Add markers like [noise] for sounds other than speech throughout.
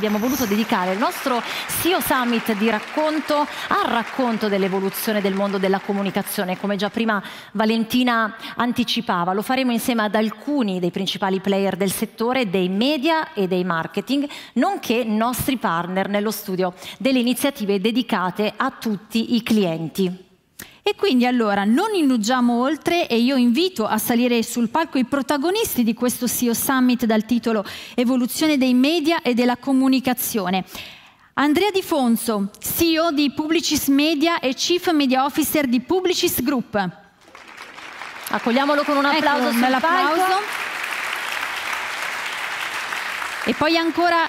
abbiamo voluto dedicare il nostro CEO Summit di racconto al racconto dell'evoluzione del mondo della comunicazione, come già prima Valentina anticipava. Lo faremo insieme ad alcuni dei principali player del settore, dei media e dei marketing, nonché nostri partner nello studio delle iniziative dedicate a tutti i clienti. E quindi allora non indugiamo oltre e io invito a salire sul palco i protagonisti di questo CEO Summit dal titolo Evoluzione dei media e della comunicazione. Andrea Di Fonso, CEO di Publicis Media e Chief Media Officer di Publicis Group. Accogliamolo con un applauso ecco, sul palco. E poi ancora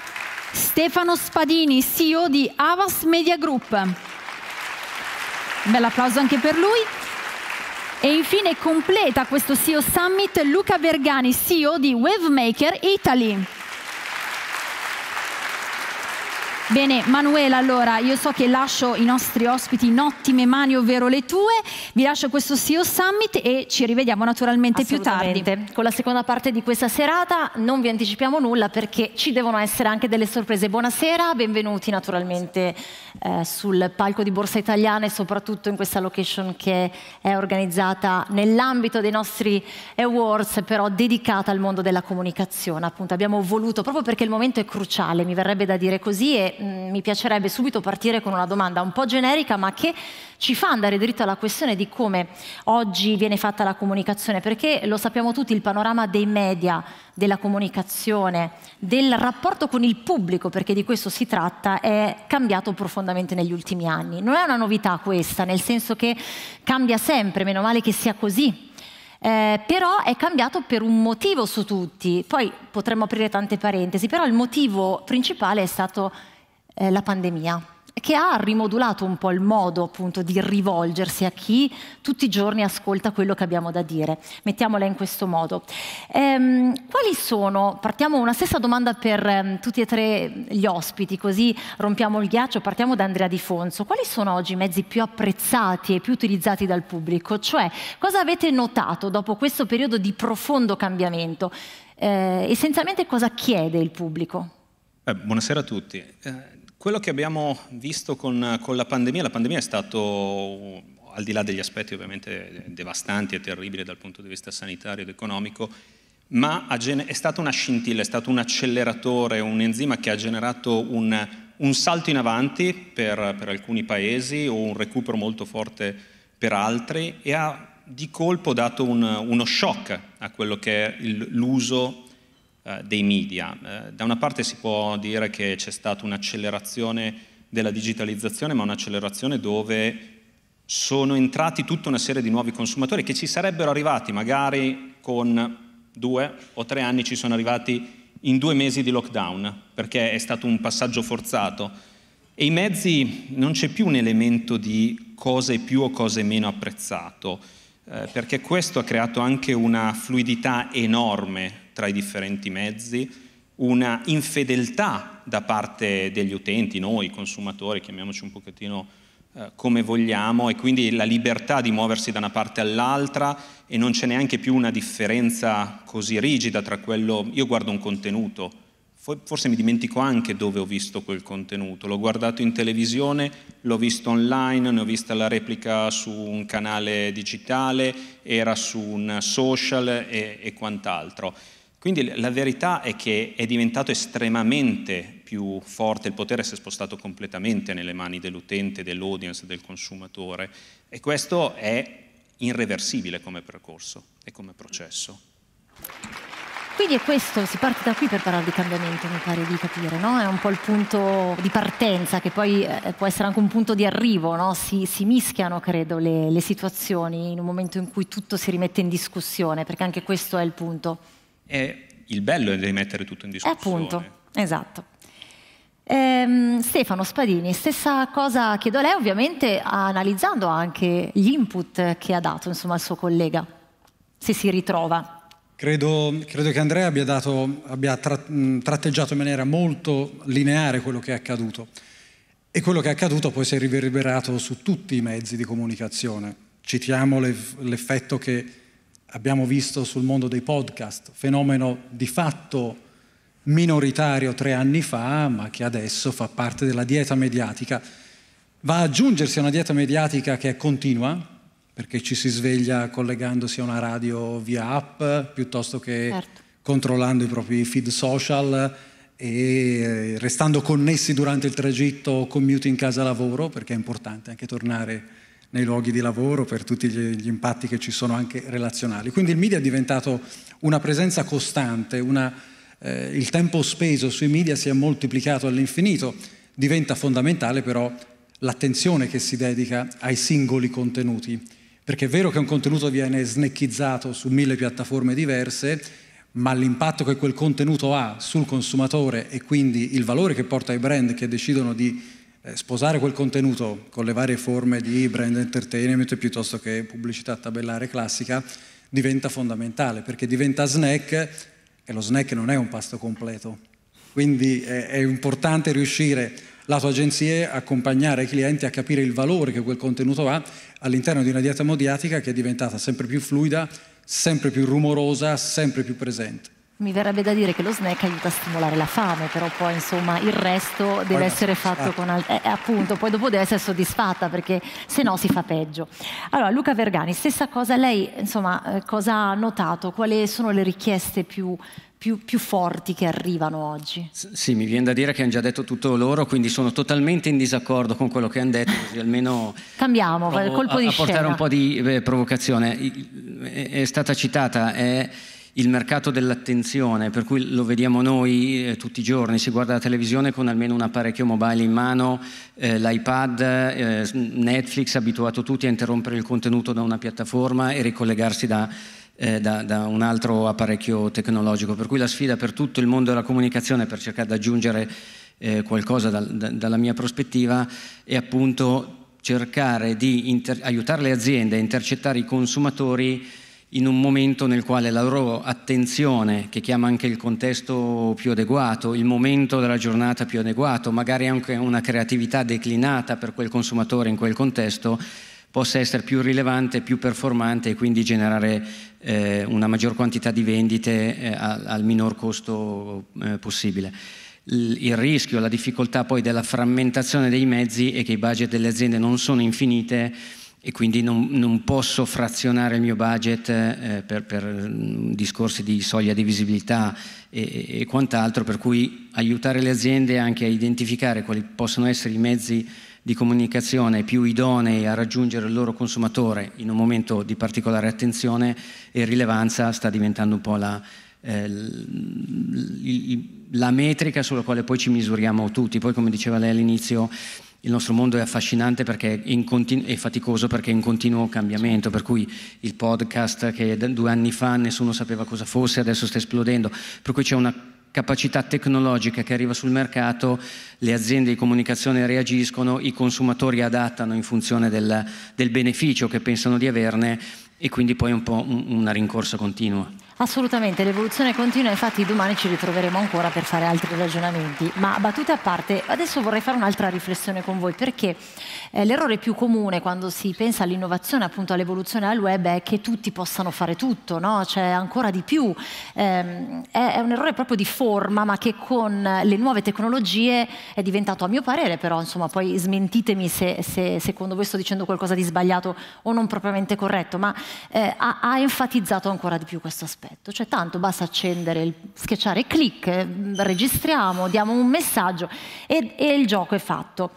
Stefano Spadini, CEO di Avas Media Group. Un bel applauso anche per lui. E infine completa questo CEO Summit Luca Vergani, CEO di Wavemaker Italy. Bene, Manuela, allora io so che lascio i nostri ospiti in ottime mani, ovvero le tue, vi lascio questo CEO Summit e ci rivediamo naturalmente più tardi. Con la seconda parte di questa serata non vi anticipiamo nulla perché ci devono essere anche delle sorprese. Buonasera, benvenuti naturalmente eh, sul palco di Borsa Italiana e soprattutto in questa location che è organizzata nell'ambito dei nostri awards, però dedicata al mondo della comunicazione. Appunto abbiamo voluto, proprio perché il momento è cruciale, mi verrebbe da dire così, e Mm, mi piacerebbe subito partire con una domanda un po' generica, ma che ci fa andare dritto alla questione di come oggi viene fatta la comunicazione, perché lo sappiamo tutti, il panorama dei media, della comunicazione, del rapporto con il pubblico, perché di questo si tratta, è cambiato profondamente negli ultimi anni. Non è una novità questa, nel senso che cambia sempre, meno male che sia così. Eh, però è cambiato per un motivo su tutti. Poi potremmo aprire tante parentesi, però il motivo principale è stato eh, la pandemia che ha rimodulato un po' il modo appunto di rivolgersi a chi tutti i giorni ascolta quello che abbiamo da dire. Mettiamola in questo modo. Ehm, quali sono, partiamo una stessa domanda per ehm, tutti e tre gli ospiti, così rompiamo il ghiaccio, partiamo da Andrea Di Fonso. Quali sono oggi i mezzi più apprezzati e più utilizzati dal pubblico? Cioè, cosa avete notato dopo questo periodo di profondo cambiamento? Eh, essenzialmente cosa chiede il pubblico? Eh, buonasera a tutti. Eh, quello che abbiamo visto con, con, la pandemia, la pandemia è stato, al di là degli aspetti ovviamente devastanti e terribili dal punto di vista sanitario ed economico, ma è stata una scintilla, è stato un acceleratore, un enzima che ha generato un, un salto in avanti per, per, alcuni paesi o un recupero molto forte per altri e ha di colpo dato un, uno shock a quello che è l'uso dei media. Eh, da una parte si può dire che c'è stata un'accelerazione della digitalizzazione, ma un'accelerazione dove sono entrati tutta una serie di nuovi consumatori che ci sarebbero arrivati magari con due o tre anni, ci sono arrivati in due mesi di lockdown, perché è stato un passaggio forzato. E i mezzi non c'è più un elemento di cosa è più o cosa è meno apprezzato, eh, perché questo ha creato anche una fluidità enorme tra i differenti mezzi, una infedeltà da parte degli utenti, noi consumatori, chiamiamoci un pochettino eh, come vogliamo, e quindi la libertà di muoversi da una parte all'altra e non c'è neanche più una differenza così rigida tra quello, io guardo un contenuto, forse mi dimentico anche dove ho visto quel contenuto, l'ho guardato in televisione, l'ho visto online, ne ho vista la replica su un canale digitale, era su un social e, e quant'altro. Quindi la verità è che è diventato estremamente più forte, il potere si è spostato completamente nelle mani dell'utente, dell'audience, del consumatore e questo è irreversibile come percorso e come processo. Quindi è questo, si parte da qui per parlare di cambiamento, mi pare di capire, no? È un po' il punto di partenza che poi eh, può essere anche un punto di arrivo, no? si, si, mischiano, credo, le, le situazioni in un momento in cui tutto si rimette in discussione, perché anche questo è il punto. E il bello è di rimettere tutto in discussione. Appunto, esatto. Ehm, Stefano Spadini, stessa cosa chiedo a lei, ovviamente analizzando anche gli input che ha dato insomma, il suo collega, se si ritrova. Credo, credo che Andrea abbia, dato, abbia tra, tratteggiato in maniera molto lineare quello che è accaduto e quello che è accaduto poi si è riverberato su tutti i mezzi di comunicazione. Citiamo l'effetto che abbiamo visto sul mondo dei podcast, fenomeno di fatto minoritario tre anni fa, ma che adesso fa parte della dieta mediatica. Va ad aggiungersi a una dieta mediatica che è continua, perché ci si sveglia collegandosi a una radio via app piuttosto che certo. controllando i propri feed social e restando connessi durante il tragitto commuting casa-lavoro, perché è importante anche tornare nei luoghi di lavoro per tutti gli, impatti che ci sono anche relazionali. Quindi il media è diventato una presenza costante, una, eh, il tempo speso sui media si è moltiplicato all'infinito, diventa fondamentale però l'attenzione che si dedica ai singoli contenuti, perché è vero che un contenuto viene snecchizzato su mille piattaforme diverse, ma l'impatto che quel contenuto ha sul consumatore e quindi il valore che porta ai brand che decidono di sposare quel contenuto con le varie forme di brand entertainment piuttosto che pubblicità tabellare classica diventa fondamentale perché diventa snack e lo snack non è un pasto completo. Quindi è, è importante riuscire lato agenzie a accompagnare i clienti a capire il valore che quel contenuto ha all'interno di una dieta mediatica che è diventata sempre più fluida, sempre più rumorosa, sempre più presente. Mi verrebbe da dire che lo snack aiuta a stimolare la fame, però poi insomma il resto deve poi essere fatto con altri... Eh, appunto, poi dopo deve essere soddisfatta perché se no si fa peggio. Allora, Luca Vergani, stessa cosa, lei insomma eh, cosa ha notato? Quali sono le richieste più, più, più, forti che arrivano oggi? Sì, mi viene da dire che hanno già detto tutto loro, quindi sono totalmente in disaccordo con quello che hanno detto, così almeno cambiamo, colpo di a, a portare un po' di eh, provocazione. È, è stata citata, è il mercato dell'attenzione, per cui lo vediamo noi eh, tutti i giorni, si guarda la televisione con almeno un apparecchio mobile in mano, eh, l'iPad, eh, Netflix abituato tutti a interrompere il contenuto da una piattaforma e ricollegarsi da, eh, da, da, un altro apparecchio tecnologico, per cui la sfida per tutto il mondo della comunicazione, per cercare di aggiungere eh, qualcosa da, dalla mia prospettiva, è appunto cercare di inter- aiutare le aziende a intercettare i consumatori in un momento nel quale la loro attenzione, che chiama anche il contesto più adeguato, il momento della giornata più adeguato, magari anche una creatività declinata per quel consumatore in quel contesto, possa essere più rilevante, più performante e quindi generare eh, una maggior quantità di vendite eh, al, minor costo eh, possibile. Il, il rischio, la difficoltà poi della frammentazione dei mezzi è che i budget delle aziende non sono infinite e quindi non, non, posso frazionare il mio budget eh, per, per, mm, discorsi di soglia di visibilità e, e, quant'altro, per cui aiutare le aziende anche a identificare quali possono essere i mezzi di comunicazione più idonei a raggiungere il loro consumatore in un momento di particolare attenzione e rilevanza sta diventando un po' la, eh, la metrica sulla quale poi ci misuriamo tutti. Poi come diceva lei all'inizio, il nostro mondo è affascinante continu- è, faticoso perché è in continuo cambiamento, per cui il podcast che due anni fa nessuno sapeva cosa fosse, adesso sta esplodendo, per cui c'è una capacità tecnologica che arriva sul mercato, le aziende di comunicazione reagiscono, i consumatori adattano in funzione del, del beneficio che pensano di averne e quindi poi è un po' una rincorsa continua. Assolutamente, l'evoluzione continua, infatti domani ci ritroveremo ancora per fare altri ragionamenti, ma battute a parte, adesso vorrei fare un'altra riflessione con voi perché eh, l'errore più comune quando si pensa all'innovazione, appunto all'evoluzione del web è che tutti possano fare tutto, no? c'è ancora di più, eh, è, è, un errore proprio di forma ma che con le nuove tecnologie è diventato a mio parere, però insomma poi smentitemi se, se secondo voi sto dicendo qualcosa di sbagliato o non propriamente corretto, ma eh, ha, ha enfatizzato ancora di più questo aspetto perfetto, cioè tanto basta accendere, schiacciare clic, registriamo, diamo un messaggio e, e il gioco è fatto.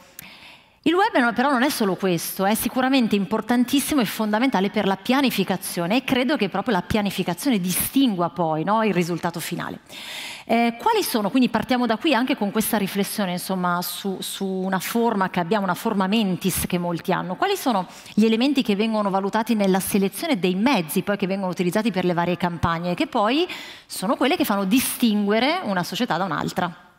Il web però non è solo questo, è sicuramente importantissimo e fondamentale per la pianificazione e credo che proprio la pianificazione distingua poi no, il risultato finale. Eh, quali sono, quindi partiamo da qui anche con questa riflessione insomma, su, su, una forma che abbiamo, una forma mentis che molti hanno, quali sono gli elementi che vengono valutati nella selezione dei mezzi poi che vengono utilizzati per le varie campagne, che poi sono quelle che fanno distinguere una società da un'altra?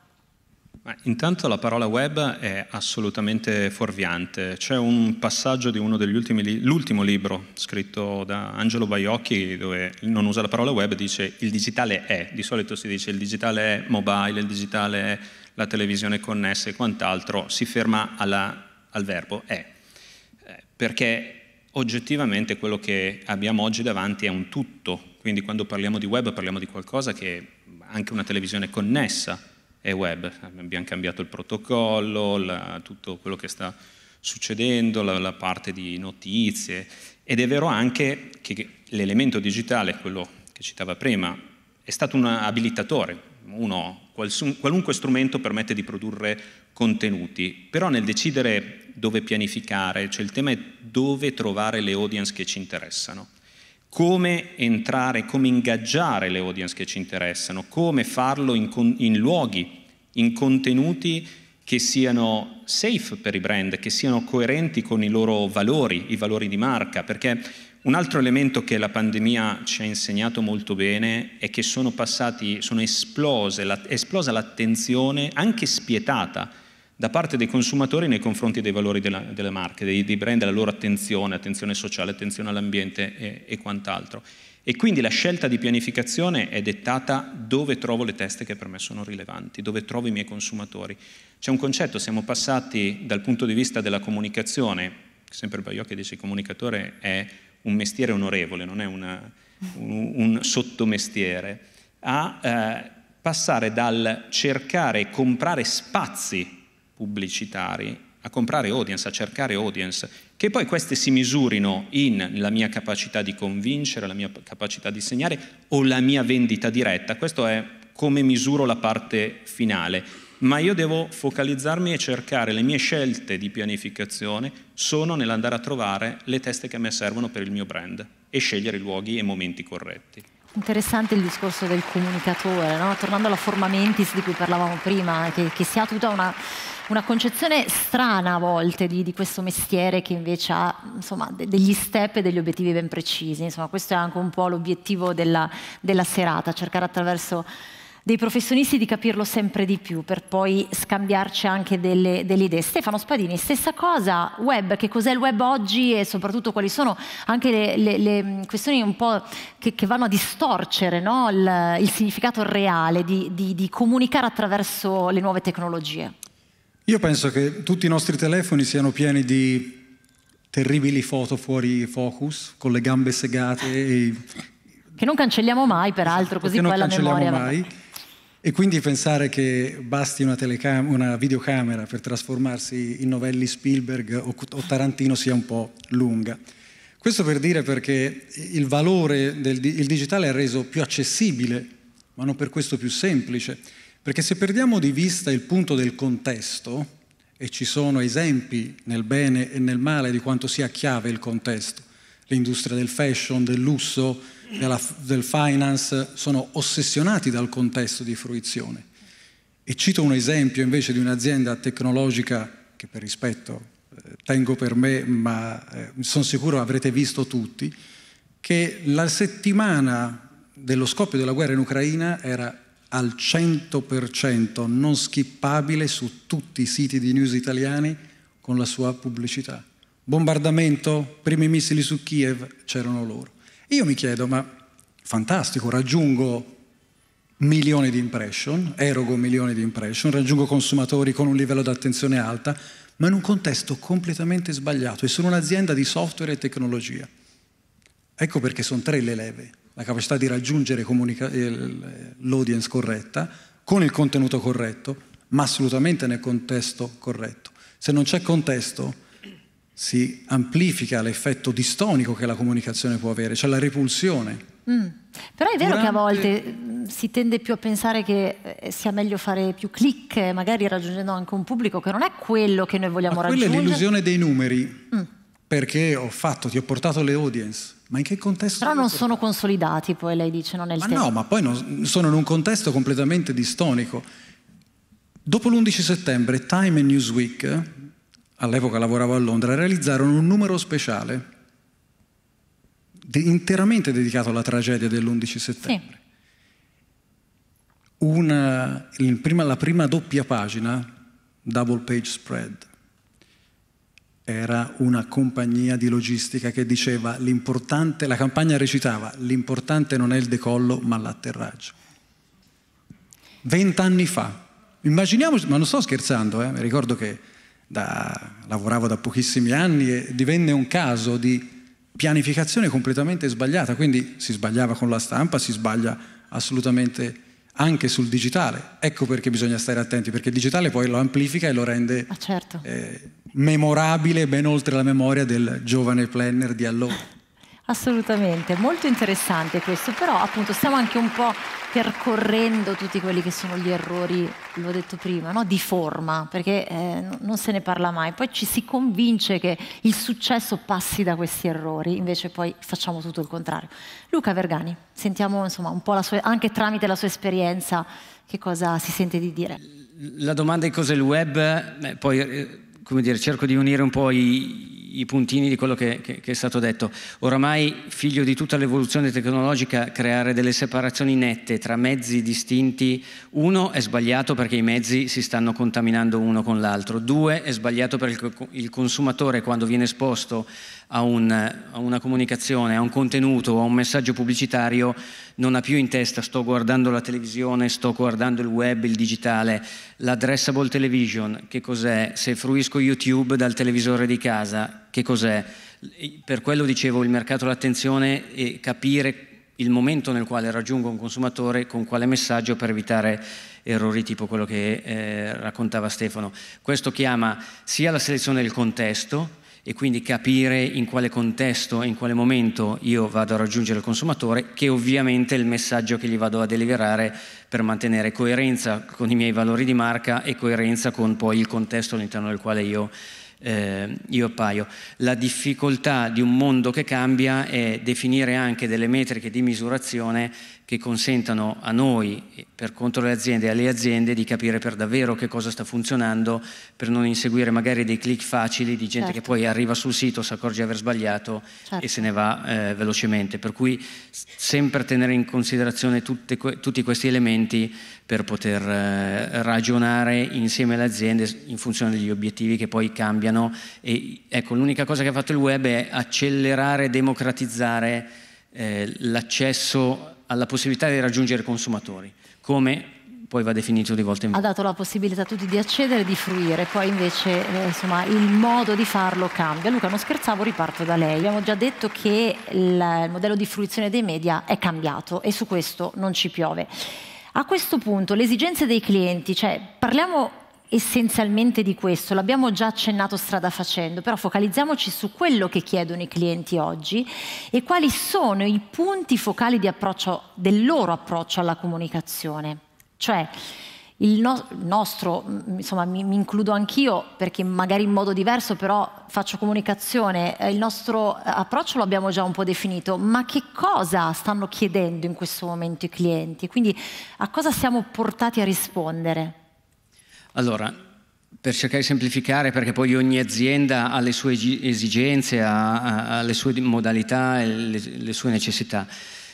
Intanto la parola web è assolutamente fuorviante. C'è un passaggio di uno degli ultimi, li- l'ultimo libro scritto da Angelo Baiocchi dove non usa la parola web, dice il digitale è. Di solito si dice il digitale è mobile, il digitale è la televisione connessa e quant'altro, si ferma alla, al verbo è. Eh, perché oggettivamente quello che abbiamo oggi davanti è un tutto, quindi quando parliamo di web parliamo di qualcosa che anche una televisione connessa è web. Abbiamo cambiato il protocollo, la, tutto quello che sta succedendo, la, la parte di notizie ed è vero anche che l'elemento digitale, quello che citava prima, è stato un abilitatore. Uno, qualunque strumento permette di produrre contenuti, però nel decidere dove pianificare, cioè il tema è dove trovare le audience che ci interessano, come entrare, come ingaggiare le audience che ci interessano, come farlo in, in luoghi, in contenuti che siano safe per i brand, che siano coerenti con i loro valori, i valori di marca, perché un altro elemento che la pandemia ci ha insegnato molto bene è che sono passati, sono esplose, la, esplosa l'attenzione anche spietata da parte dei consumatori nei confronti dei valori della, delle marche, dei, dei, brand, della loro attenzione, attenzione sociale, attenzione all'ambiente e, e quant'altro. E quindi la scelta di pianificazione è dettata dove trovo le teste che per me sono rilevanti, dove trovo i miei consumatori. C'è un concetto, siamo passati dal punto di vista della comunicazione, sempre Baiocchi dice che il comunicatore è un mestiere onorevole, non è una, un, un, sottomestiere, a eh, passare dal cercare e comprare spazi pubblicitari a comprare audience, a cercare audience, che poi queste si misurino in la mia capacità di convincere, la mia capacità di segnare o la mia vendita diretta. Questo è come misuro la parte finale ma io devo focalizzarmi e cercare le mie scelte di pianificazione sono nell'andare a trovare le teste che a me servono per il mio brand e scegliere i luoghi e i momenti corretti. Interessante il discorso del comunicatore, no? tornando alla forma mentis di cui parlavamo prima, che, che si ha tutta una, una, concezione strana a volte di, di, questo mestiere che invece ha insomma, de, degli step e degli obiettivi ben precisi. Insomma, questo è anche un po' l'obiettivo della, della serata, cercare attraverso dei professionisti di capirlo sempre di più per poi scambiarci anche delle, delle, idee. Stefano Spadini, stessa cosa, web, che cos'è il web oggi e soprattutto quali sono anche le, le, le questioni un po' che, che vanno a distorcere no? il, il, significato reale di, di, di comunicare attraverso le nuove tecnologie. Io penso che tutti i nostri telefoni siano pieni di terribili foto fuori focus, con le gambe segate. E... Che non cancelliamo mai, peraltro, esatto, così poi la memoria... Mai. E quindi pensare che basti una, telecam- una videocamera per trasformarsi in novelli Spielberg o, o Tarantino sia un po' lunga. Questo per dire perché il valore del il digitale è reso più accessibile, ma non per questo più semplice. Perché se perdiamo di vista il punto del contesto, e ci sono esempi nel bene e nel male di quanto sia chiave il contesto, l'industria del fashion, del lusso, della, del finance sono ossessionati dal contesto di fruizione. E cito un esempio invece di un'azienda tecnologica che per rispetto eh, tengo per me, ma eh, sono sicuro avrete visto tutti, che la settimana dello scoppio della guerra in Ucraina era al 100% non skippabile su tutti i siti di news italiani con la sua pubblicità. Bombardamento, primi missili su Kiev, c'erano loro. Io mi chiedo, ma fantastico, raggiungo milioni di impression, erogo milioni di impression, raggiungo consumatori con un livello di attenzione alta, ma in un contesto completamente sbagliato e sono un'azienda di software e tecnologia. Ecco perché sono tre le leve, la capacità di raggiungere comunica- l'audience corretta, con il contenuto corretto, ma assolutamente nel contesto corretto. Se non c'è contesto, si amplifica l'effetto distonico che la comunicazione può avere, cioè la repulsione. Mm. Però è vero Durante... che a volte mm, si tende più a pensare che eh, sia meglio fare più click, magari raggiungendo anche un pubblico che non è quello che noi vogliamo ma raggiungere. Quella è l'illusione dei numeri, mm. perché ho fatto, ti ho portato le audience. Ma in che contesto? Però non sono consolidati, poi lei dice, non è il ma tempo. No, ma poi non, sono in un contesto completamente distonico. Dopo l'11 settembre, Time e Newsweek all'epoca lavoravo a Londra, realizzarono un numero speciale de- interamente dedicato alla tragedia dell'11 settembre. Sì. Una, prima, la prima doppia pagina, double page spread, era una compagnia di logistica che diceva l'importante, la campagna recitava l'importante non è il decollo ma l'atterraggio. Vent'anni fa, immaginiamoci, ma non sto scherzando, eh, ricordo che da, lavoravo da pochissimi anni e divenne un caso di pianificazione completamente sbagliata, quindi si sbagliava con la stampa, si sbaglia assolutamente anche sul digitale. Ecco perché bisogna stare attenti, perché il digitale poi lo amplifica e lo rende ah, certo. eh, memorabile ben oltre la memoria del giovane planner di allora. Assolutamente, molto interessante questo, però appunto stiamo anche un po' percorrendo tutti quelli che sono gli errori, l'ho detto prima, no? di forma, perché eh, non se ne parla mai, poi ci si convince che il successo passi da questi errori, invece poi facciamo tutto il contrario. Luca Vergani, sentiamo insomma un po' sua, anche tramite la sua esperienza che cosa si sente di dire. La domanda è cos'è il web, Beh, poi eh, come dire, cerco di unire un po' i, i puntini di quello che, che, che, è stato detto. Oramai, figlio di tutta l'evoluzione tecnologica, creare delle separazioni nette tra mezzi distinti, uno è sbagliato perché i mezzi si stanno contaminando uno con l'altro, due è sbagliato perché il consumatore quando viene esposto a, un, a, una comunicazione, a un contenuto, a un messaggio pubblicitario, non ha più in testa sto guardando la televisione, sto guardando il web, il digitale, l'addressable television, che cos'è? Se fruisco YouTube dal televisore di casa, che cos'è? Per quello dicevo il mercato dell'attenzione e capire il momento nel quale raggiungo un consumatore con quale messaggio per evitare errori tipo quello che eh, raccontava Stefano. Questo chiama sia la selezione del contesto, e quindi capire in quale contesto e in quale momento io vado a raggiungere il consumatore, che ovviamente è il messaggio che gli vado a deliberare per mantenere coerenza con i miei valori di marca e coerenza con poi il contesto all'interno del quale io eh, io appaio. La difficoltà di un mondo che cambia è definire anche delle metriche di misurazione che consentano a noi, per conto delle aziende e alle aziende, di capire per davvero che cosa sta funzionando, per non inseguire magari dei click facili di gente certo. che poi arriva sul sito, si accorge di aver sbagliato certo. e se ne va eh, velocemente. Per cui sempre tenere in considerazione tutte, tutti questi elementi per poter eh, ragionare insieme alle aziende in funzione degli obiettivi che poi cambiano. E ecco, l'unica cosa che ha fatto il web è accelerare, democratizzare eh, l'accesso alla possibilità di raggiungere i consumatori, come poi va definito di volta in volta. Ha dato la possibilità a tutti di accedere e di fruire, poi invece eh, insomma, il modo di farlo cambia. Luca, non scherzavo, riparto da lei. Abbiamo già detto che il, il modello di fruizione dei media è cambiato e su questo non ci piove. A questo punto le esigenze dei clienti, cioè parliamo essenzialmente di questo, l'abbiamo già accennato strada facendo, però focalizziamoci su quello che chiedono i clienti oggi e quali sono i punti focali del loro approccio alla comunicazione. Cioè, il, no- nostro, insomma mi, mi includo anch'io perché magari in modo diverso però faccio comunicazione, eh, il nostro approccio lo abbiamo già un po' definito, ma che cosa stanno chiedendo in questo momento i clienti? Quindi a cosa siamo portati a rispondere? Allora, per cercare di semplificare, perché poi ogni azienda ha le sue esigenze, ha, ha le sue modalità e le, le, sue necessità.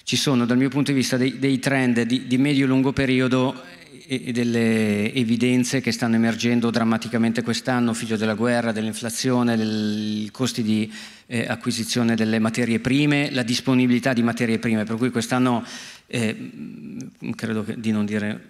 Ci sono dal mio punto di vista dei, dei trend di, di medio-lungo periodo e delle evidenze che stanno emergendo drammaticamente quest'anno, figlio della guerra, dell'inflazione, dei costi di eh, acquisizione delle materie prime, la disponibilità di materie prime, per cui quest'anno eh, credo di non dire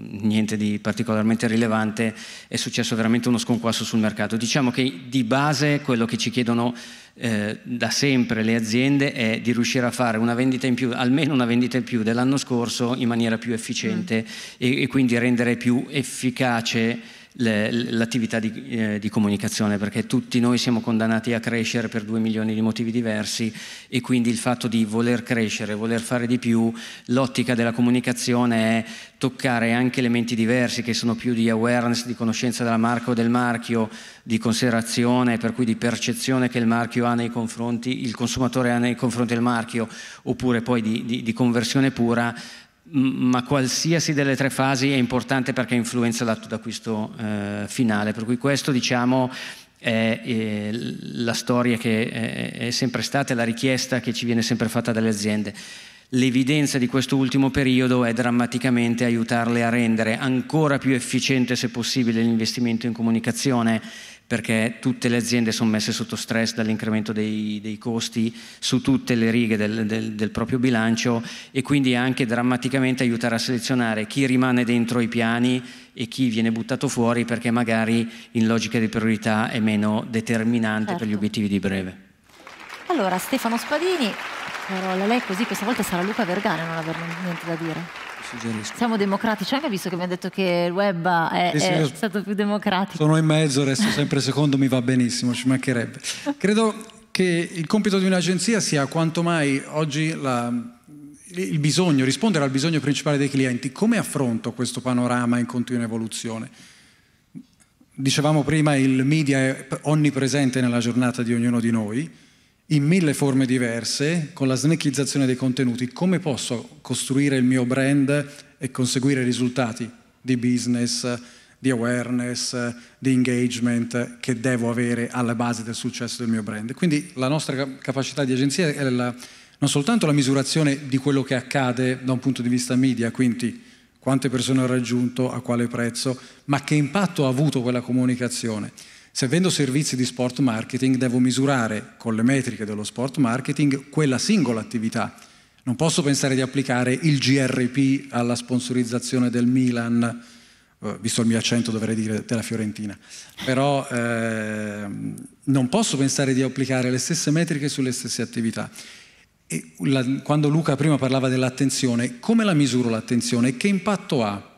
niente di particolarmente rilevante, è successo veramente uno sconquasso sul mercato. Diciamo che di base quello che ci chiedono eh, da sempre le aziende è di riuscire a fare una vendita in più, almeno una vendita in più dell'anno scorso in maniera più efficiente mm. e, e quindi rendere più efficace l'attività di, eh, di, comunicazione, perché tutti noi siamo condannati a crescere per due milioni di motivi diversi e quindi il fatto di voler crescere, voler fare di più, l'ottica della comunicazione è toccare anche elementi diversi che sono più di awareness, di conoscenza della marca o del marchio, di considerazione, per cui di percezione che il marchio ha nei confronti, il consumatore ha nei confronti del marchio, oppure poi di, di, di conversione pura ma qualsiasi delle tre fasi è importante perché influenza l'atto d'acquisto eh, finale, per cui questo diciamo è, è la storia che è, è sempre stata la richiesta che ci viene sempre fatta dalle aziende. L'evidenza di questo ultimo periodo è drammaticamente aiutarle a rendere ancora più efficiente, se possibile, l'investimento in comunicazione perché tutte le aziende sono messe sotto stress dall'incremento dei, dei costi su tutte le righe del, del, del, proprio bilancio e quindi anche drammaticamente aiutare a selezionare chi rimane dentro i piani e chi viene buttato fuori perché magari in logica di priorità è meno determinante certo. per gli certo. obiettivi di breve. Allora Stefano Spadini, parola lei così questa volta sarà Luca Vergane non aver niente da dire. Suggerisco. Siamo democratici, anche visto che mi ha detto che il web è, Sì, è stato più democratico. Sono in mezzo, resto sempre secondo, mi va benissimo, ci mancherebbe. Credo che il compito di un'agenzia sia quanto mai oggi la, il bisogno, rispondere al bisogno principale dei clienti. Come affronto questo panorama in continua evoluzione? Dicevamo prima, il media è onnipresente nella giornata di ognuno di noi, in mille forme diverse, con la snecchizzazione dei contenuti. Come posso costruire il mio brand e conseguire risultati di business, di awareness, di engagement che devo avere alla base del successo del mio brand? Quindi la nostra capacità di agenzia è la, non soltanto la misurazione di quello che accade da un punto di vista media, quindi quante persone ho raggiunto, a quale prezzo, ma che impatto ha avuto quella comunicazione. Se vendo servizi di sport marketing devo misurare con le metriche dello sport marketing quella singola attività. Non posso pensare di applicare il GRP alla sponsorizzazione del Milan, eh, visto il mio accento dovrei dire della Fiorentina, però eh, non posso pensare di applicare le stesse metriche sulle stesse attività. La, quando Luca prima parlava dell'attenzione, come la misuro l'attenzione? Che impatto ha?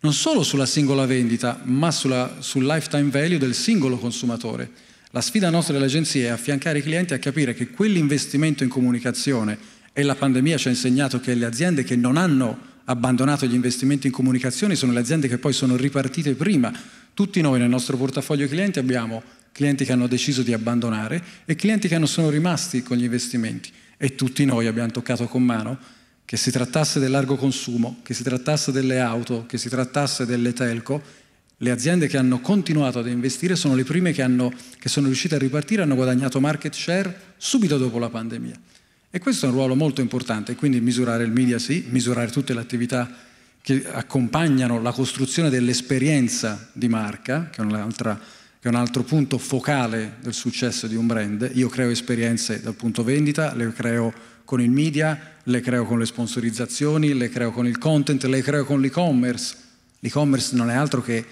Non solo sulla singola vendita, ma sulla, sul lifetime value del singolo consumatore. La sfida nostra dell'agenzia è affiancare i clienti a capire che quell'investimento in comunicazione, e la pandemia ci ha insegnato che le aziende che non hanno abbandonato gli investimenti in comunicazione sono le aziende che poi sono ripartite prima. Tutti noi nel nostro portafoglio clienti abbiamo clienti che hanno deciso di abbandonare e clienti che non sono rimasti con gli investimenti e tutti noi abbiamo toccato con mano, che si trattasse del largo consumo, che si trattasse delle auto, che si trattasse delle telco, le aziende che hanno continuato ad investire sono le prime che, hanno, che sono riuscite a ripartire hanno guadagnato market share subito dopo la pandemia. E questo è un ruolo molto importante, quindi misurare il media sì, misurare tutte le attività che accompagnano la costruzione dell'esperienza di marca, che è un'altra è un altro punto focale del successo di un brand. Io creo esperienze dal punto vendita, le creo con il media, le creo con le sponsorizzazioni, le creo con il content, le creo con l'e-commerce. L'e-commerce non è altro che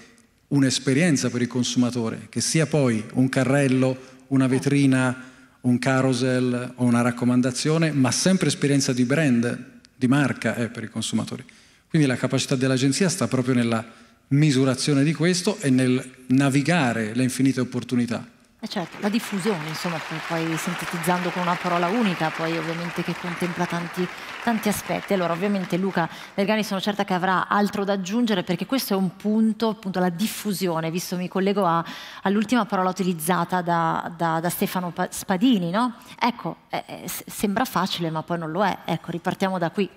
un'esperienza per il consumatore, che sia poi un carrello, una vetrina, un carousel o una raccomandazione, ma sempre esperienza di brand, di marca è per il consumatore. Quindi la capacità dell'agenzia sta proprio nella misurazione di questo e nel navigare le infinite opportunità. Eh certo, la diffusione, insomma, poi sintetizzando con una parola unica, poi ovviamente che contempla tanti, tanti aspetti. Allora, ovviamente Luca Vergani sono certa che avrà altro da aggiungere perché questo è un punto, appunto la diffusione, visto mi collego a, all'ultima parola utilizzata da, da, da Stefano Spadini, no? Ecco, eh, eh sembra facile ma poi non lo è. Ecco, ripartiamo da qui.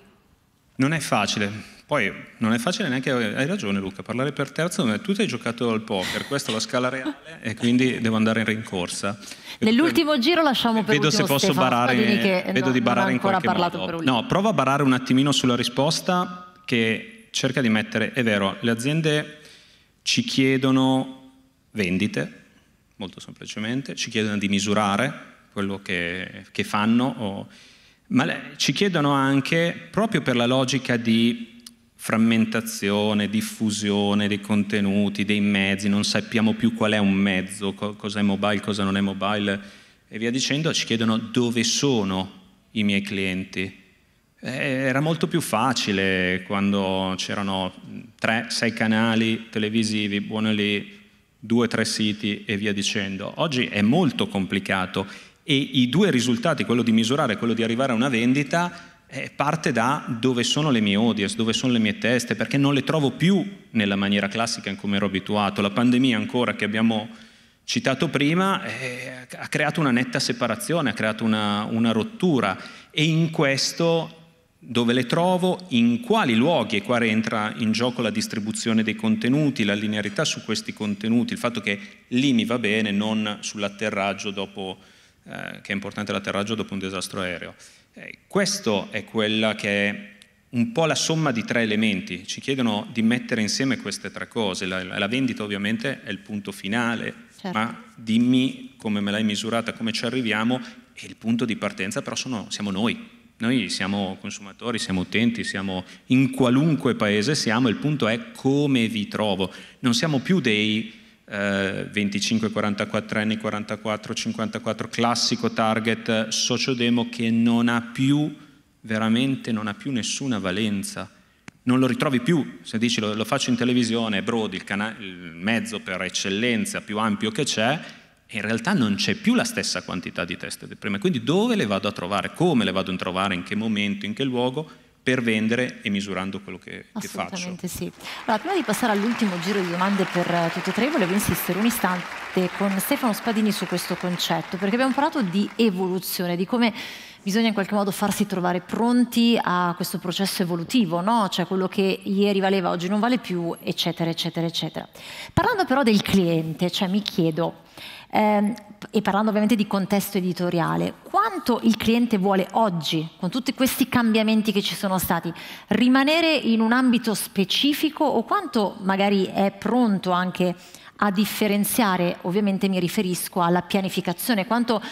Non è facile, poi non è facile neanche, hai ragione Luca, parlare per terzo, tu hai giocato al poker, questa è la scala reale e quindi devo andare in rincorsa. Nell'ultimo giro lasciamo per vedo se posso Stefano barare, che vedo non, di barare in qualche modo. No, prova a barare un attimino sulla risposta che cerca di mettere, è vero, le aziende ci chiedono vendite, molto semplicemente, ci chiedono di misurare quello che, che fanno, o, ma ci chiedono anche, proprio per la logica di frammentazione, diffusione dei contenuti, dei mezzi, non sappiamo più qual è un mezzo, co- cosa è mobile, cosa non è mobile e via dicendo, ci chiedono dove sono i miei clienti. Era molto più facile quando c'erano tre, sei canali televisivi, buono lì, due, tre siti e via dicendo. Oggi è molto complicato e i due risultati, quello di misurare e quello di arrivare a una vendita, eh, parte da dove sono le mie audience, dove sono le mie teste, perché non le trovo più nella maniera classica in cui ero abituato. La pandemia ancora che abbiamo citato prima eh, ha creato una netta separazione, ha creato una, una rottura e in questo dove le trovo, in quali luoghi e qua rientra in gioco la distribuzione dei contenuti, la linearità su questi contenuti, il fatto che lì mi va bene, non sull'atterraggio dopo, eh, che è importante l'atterraggio dopo un disastro aereo. Eh, questo è quella che è un po' la somma di tre elementi, ci chiedono di mettere insieme queste tre cose, la, la vendita ovviamente è il punto finale, certo. ma dimmi come me l'hai misurata, come ci arriviamo e il punto di partenza però sono, siamo noi, noi siamo consumatori, siamo utenti, siamo in qualunque paese siamo, il punto è come vi trovo, non siamo più dei eh, 25, 44 anni, 44, 54, classico target sociodemo che non ha più, veramente non ha più nessuna valenza. non lo ritrovi più, se dici lo, lo faccio in televisione, Brody, il, cana- il mezzo per eccellenza più ampio che c'è, in realtà non c'è più la stessa quantità di teste prime. Quindi dove le vado a trovare, come le vado a trovare, in che momento, in che luogo, per vendere e misurando quello che, che faccio. Assolutamente sì. Allora, prima di passare all'ultimo giro di domande per uh, tutti e tre, volevo insistere un istante con Stefano Spadini su questo concetto, perché abbiamo parlato di evoluzione, di come bisogna in qualche modo farsi trovare pronti a questo processo evolutivo, no? cioè quello che ieri valeva oggi non vale più, eccetera, eccetera, eccetera. Parlando però del cliente, cioè mi chiedo, eh, e parlando ovviamente di contesto editoriale, quanto il cliente vuole oggi, con tutti questi cambiamenti che ci sono stati, rimanere in un ambito specifico o quanto magari è pronto anche a differenziare, ovviamente mi riferisco alla pianificazione, quanto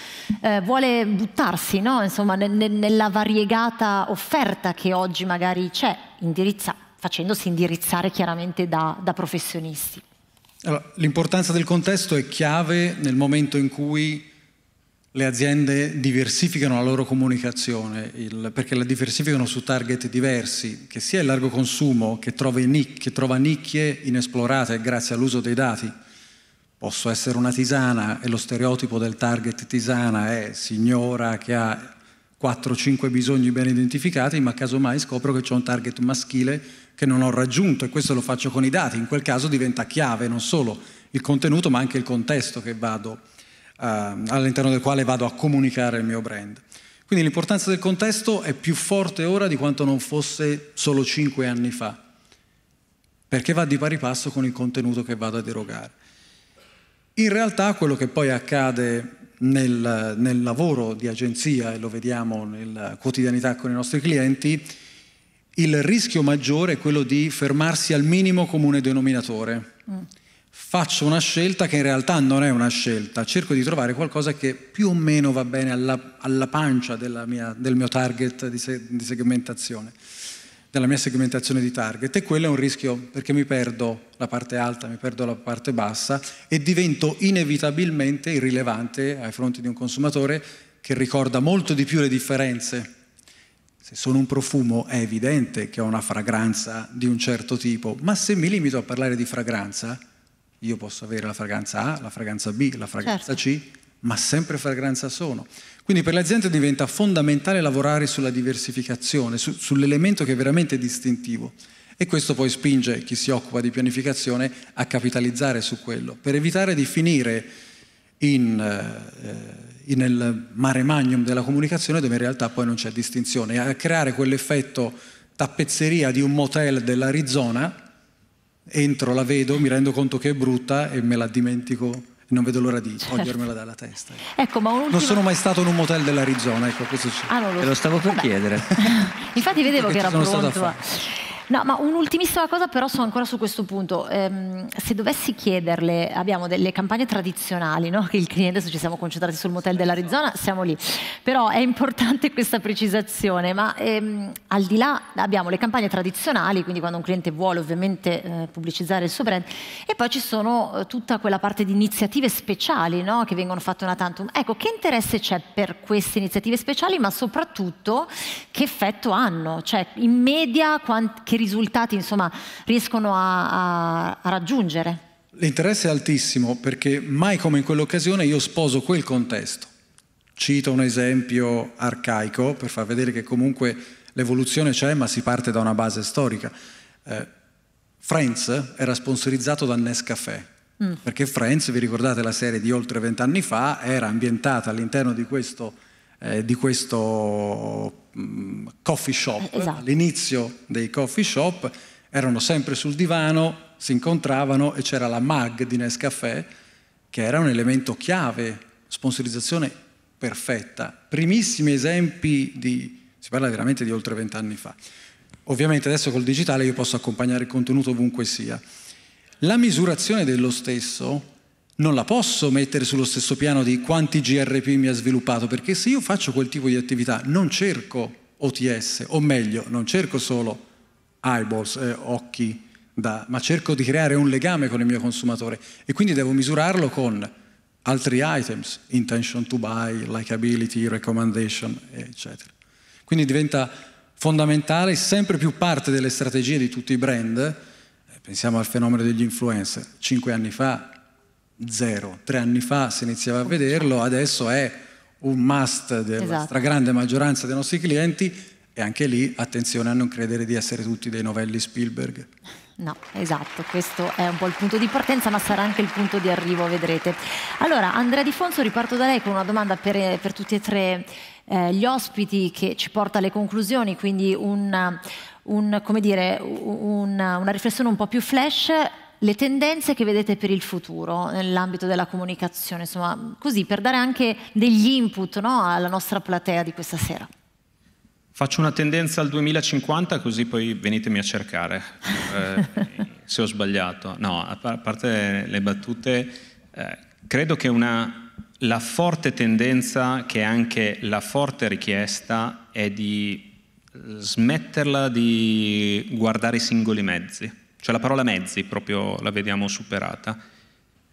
eh, vuole buttarsi no? Insomma, ne, ne, nella variegata offerta che oggi magari c'è, indirizza, facendosi indirizzare chiaramente da, da professionisti. Allora, l'importanza del contesto è chiave nel momento in cui le aziende diversificano la loro comunicazione, il, perché la diversificano su target diversi, che sia il largo consumo che trova, nic- che trova nicchie inesplorate grazie all'uso dei dati. Posso essere una tisana e lo stereotipo del target tisana è signora che ha 4-5 bisogni ben identificati, ma casomai scopro che c'è un target maschile che non ho raggiunto e questo lo faccio con i dati. In quel caso diventa chiave non solo il contenuto, ma anche il contesto vado, uh, all'interno del quale vado a comunicare il mio brand. Quindi l'importanza del contesto è più forte ora di quanto non fosse solo 5 anni fa, perché va di pari passo con il contenuto che vado ad erogare. In realtà quello che poi accade nel, nel, lavoro di agenzia, e lo vediamo nella quotidianità con i nostri clienti, il rischio maggiore è quello di fermarsi al minimo comune denominatore. Mm. Faccio una scelta che in realtà non è una scelta, cerco di trovare qualcosa che più o meno va bene alla, alla pancia mia, del mio target di, se, di segmentazione della mia segmentazione di target e quello è un rischio perché mi perdo la parte alta, mi perdo la parte bassa e divento inevitabilmente irrilevante ai fronti di un consumatore che ricorda molto di più le differenze. Se sono un profumo è evidente che ho una fragranza di un certo tipo, ma se mi limito a parlare di fragranza, io posso avere la fragranza A, la fragranza B, la fragranza certo. C, ma sempre fragranza sono. Quindi per le aziende diventa fondamentale lavorare sulla diversificazione, su, sull'elemento che è veramente distintivo. E questo poi spinge chi si occupa di pianificazione a capitalizzare su quello, per evitare di finire in, eh, nel mare magnum della comunicazione dove in realtà poi non c'è distinzione, a creare quell'effetto tappezzeria di un motel dell'Arizona, entro, la vedo, mi rendo conto che è brutta e me la dimentico non vedo l'ora di certo. togliermela dalla testa. Ecco, non sono mai stato in un motel dell'Arizona, ecco, questo c'è. Ah, lo, Te lo stavo per Vabbè. chiedere. [laughs] Infatti vedevo che era pronto. No, ma un'ultimissima cosa però sono ancora su questo punto. Ehm, se dovessi chiederle, abbiamo delle campagne tradizionali, no? il cliente, adesso ci siamo concentrati sul motel dell'Arizona, siamo lì. Però è importante [laughs] questa precisazione, ma ehm, al di là abbiamo le campagne tradizionali, quindi quando un cliente vuole ovviamente eh, pubblicizzare il suo brand, e poi ci sono eh, tutta quella parte di iniziative speciali no? che vengono fatte una tantum. Ecco, che interesse c'è per queste iniziative speciali, ma soprattutto che effetto hanno? Cioè, in media, quant- che risultati insomma, riescono a, a, a raggiungere? L'interesse è altissimo perché mai come in quell'occasione io sposo quel contesto. Cito un esempio arcaico per far vedere che comunque l'evoluzione c'è ma si parte da una base storica. Eh, Friends era sponsorizzato da Nescafè, mm. perché Friends, vi ricordate la serie di oltre vent'anni fa, era ambientata all'interno di questo, eh, di questo Mm, coffee shop, eh, esatto. all'inizio dei coffee shop erano sempre sul divano, si incontravano e c'era la mag di Nescafè che era un elemento chiave, sponsorizzazione perfetta. Primissimi esempi di, si parla veramente di oltre vent'anni fa. Ovviamente adesso col digitale io posso accompagnare il contenuto ovunque sia. La misurazione dello stesso non la posso mettere sullo stesso piano di quanti GRP mi ha sviluppato, perché se io faccio quel tipo di attività non cerco OTS, o meglio, non cerco solo eyeballs, eh, occhi, da, ma cerco di creare un legame con il mio consumatore e quindi devo misurarlo con altri items, intention to buy, likability, recommendation, eccetera. Quindi diventa fondamentale, sempre più parte delle strategie di tutti i brand. Pensiamo al fenomeno degli influencer. Cinque anni fa, zero. Tre anni fa si iniziava a vederlo, adesso è un must della esatto. stragrande maggioranza dei nostri clienti e anche lì attenzione a non credere di essere tutti dei novelli Spielberg. No, esatto, questo è un po' il punto di partenza, ma sarà anche il punto di arrivo, vedrete. Allora, Andrea Di Fonso, riparto da lei con una domanda per, per tutti e tre eh, gli ospiti che ci porta alle conclusioni, quindi un, un, dire, una, una riflessione un po' più flash le tendenze che vedete per il futuro nell'ambito della comunicazione, insomma, così per dare anche degli input no, alla nostra platea di questa sera. Faccio una tendenza al 2050 così poi venitemi a cercare eh, se ho sbagliato. No, a parte le battute, eh, credo che una, la forte tendenza, che è anche la forte richiesta, è di smetterla di guardare i singoli mezzi. Cioè la parola mezzi proprio la vediamo superata.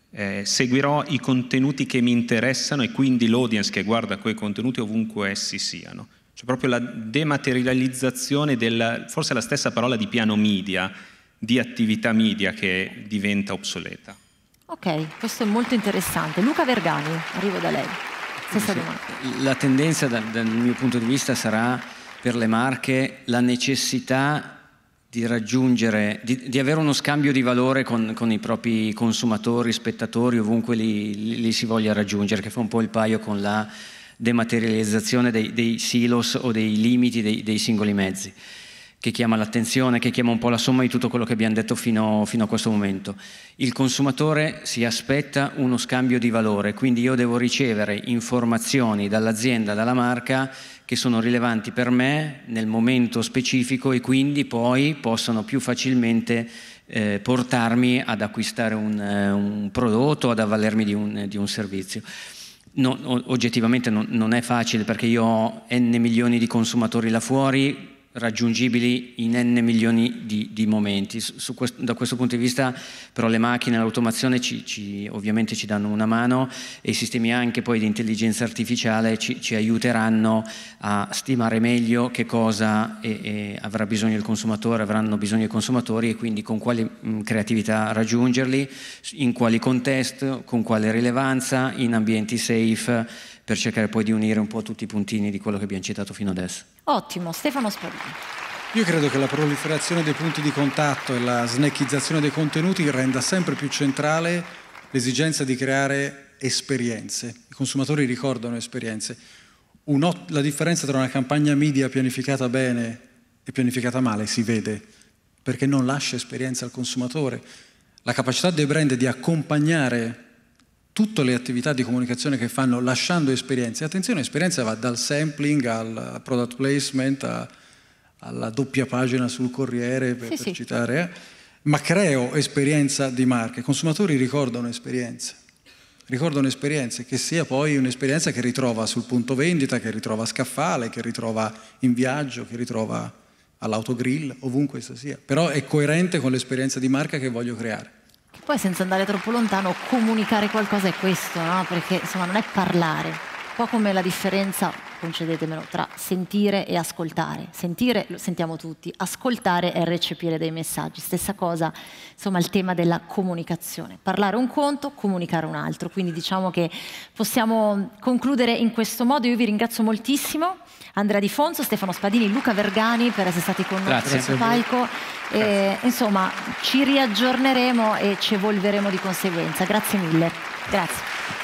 Eh, seguirò i contenuti che mi interessano e quindi l'audience che guarda quei contenuti ovunque essi siano. Cioè proprio la dematerializzazione del, forse la stessa parola di piano media, di attività media che diventa obsoleta. Ok, questo è molto interessante. Luca Vergani, arrivo da lei. Stessa domanda. La tendenza dal, dal mio punto di vista sarà per le marche la necessità di raggiungere, di, di, avere uno scambio di valore con, con, i propri consumatori, spettatori, ovunque li, li, si voglia raggiungere, che fa un po' il paio con la dematerializzazione dei, dei silos o dei limiti dei, dei, singoli mezzi, che chiama l'attenzione, che chiama un po' la somma di tutto quello che abbiamo detto fino, fino a questo momento. Il consumatore si aspetta uno scambio di valore, quindi io devo ricevere informazioni dall'azienda, dalla marca, che sono rilevanti per me nel momento specifico e quindi poi possono più facilmente eh, portarmi ad acquistare un, eh, un, prodotto, ad avvalermi di un, di un servizio. No, oggettivamente non, non, è facile perché io ho n milioni di consumatori là fuori, raggiungibili in n milioni di, di momenti. Questo, da questo punto di vista però le macchine, l'automazione ci, ci, ovviamente ci danno una mano e i sistemi anche poi di intelligenza artificiale ci, ci aiuteranno a stimare meglio che cosa e, e avrà bisogno il consumatore, avranno bisogno i consumatori e quindi con quali mh, creatività raggiungerli, in quali contesto, con quale rilevanza, in ambienti safe per cercare poi di unire un po' tutti i puntini di quello che abbiamo citato fino adesso. Ottimo, Stefano Spadini. Io credo che la proliferazione dei punti di contatto e la snackizzazione dei contenuti renda sempre più centrale l'esigenza di creare esperienze. I consumatori ricordano esperienze. la differenza tra una campagna media pianificata bene e pianificata male si vede, perché non lascia esperienza al consumatore. La capacità dei brand di accompagnare tutte le attività di comunicazione che fanno lasciando esperienze. Attenzione, esperienza va dal sampling al product placement, a, alla doppia pagina sul Corriere, per, sì, per sì. citare, eh? ma creo esperienza di marca. I consumatori ricordano esperienze, ricordano esperienze, che sia poi un'esperienza che ritrova sul punto vendita, che ritrova a scaffale, che ritrova in viaggio, che ritrova all'autogrill, ovunque essa sia. Però è coerente con l'esperienza di marca che voglio creare. Poi senza andare troppo lontano, comunicare qualcosa è questo, no? Perché insomma non è parlare, un po' come la differenza, concedetemelo, tra sentire e ascoltare. Sentire lo sentiamo tutti, ascoltare è recepire dei messaggi. Stessa cosa, insomma, il tema della comunicazione. Parlare un conto, comunicare un altro. Quindi diciamo che possiamo concludere in questo modo. Io vi ringrazio moltissimo. Andrea Di Fonso, Stefano Spadini, Luca Vergani per essere stati con noi sul palco. E, insomma, ci riaggiorneremo e ci evolveremo di conseguenza. Grazie mille. Grazie.